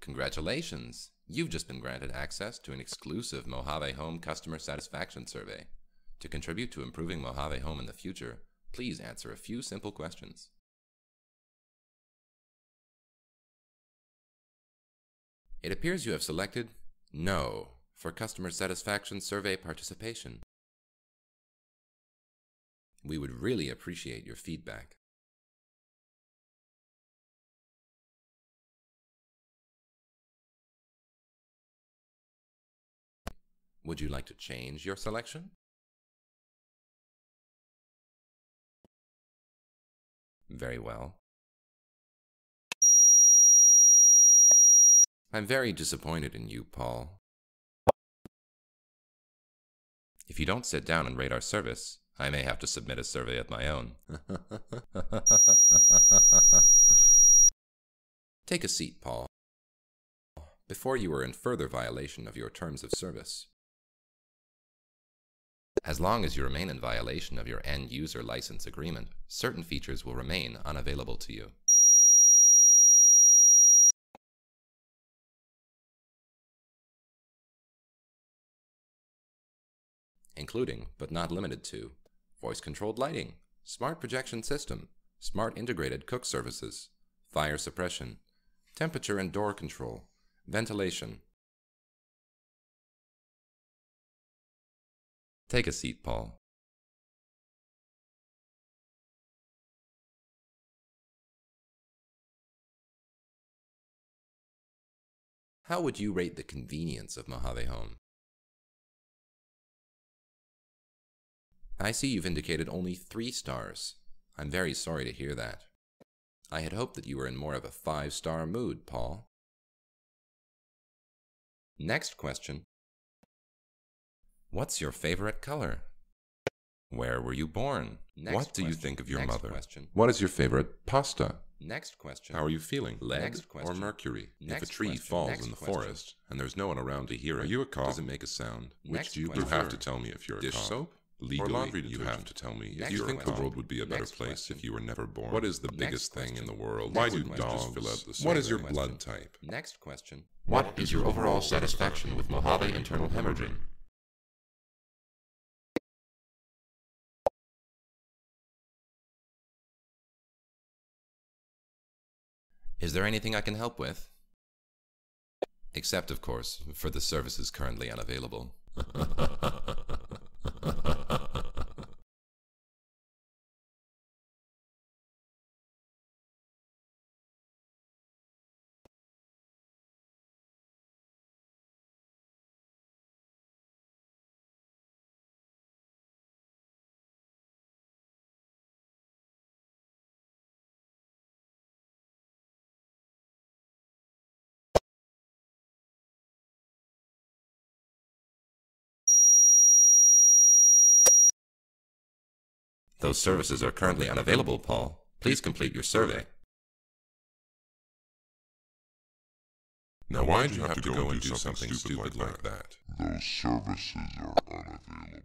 Congratulations! You've just been granted access to an exclusive Mojave Home customer satisfaction survey. To contribute to improving Mojave Home in the future, please answer a few simple questions. It appears you have selected No for customer satisfaction survey participation. We would really appreciate your feedback. Would you like to change your selection? Very well. I'm very disappointed in you, Paul. If you don't sit down and rate our service, I may have to submit a survey of my own. Take a seat, Paul. Before you are in further violation of your terms of service. As long as you remain in violation of your end user license agreement, certain features will remain unavailable to you. including, but not limited to, voice controlled lighting, smart projection system, smart integrated cook services, fire suppression, temperature and door control, ventilation. Take a seat, Paul. How would you rate the convenience of Mojave Home? I see you've indicated only three stars. I'm very sorry to hear that. I had hoped that you were in more of a five star mood, Paul. Next question What's your favorite color? Where were you born? Next what do question. you think of your Next mother? Question. What is your favorite pasta? Next question. How are you feeling? Lead or mercury? Next if a tree question. falls Next in the forest and there's no one around to hear it, Are you a cough? Does it make a sound? Next Which do you prefer? You have to tell me if you're a Dish cough. soap? Legally, or laundry you detergent? have to tell me. If you think the world would be a better place if you were never born? What is the biggest thing in the world? Why do dogs fill out the What is your blood type? Next question. What is your overall satisfaction with Mojave internal hemorrhaging? Is there anything I can help with? Except, of course, for the services currently unavailable. Those services are currently unavailable, Paul. Please complete your survey. Now, why'd you have to go and do something stupid like that? Those services are unavailable.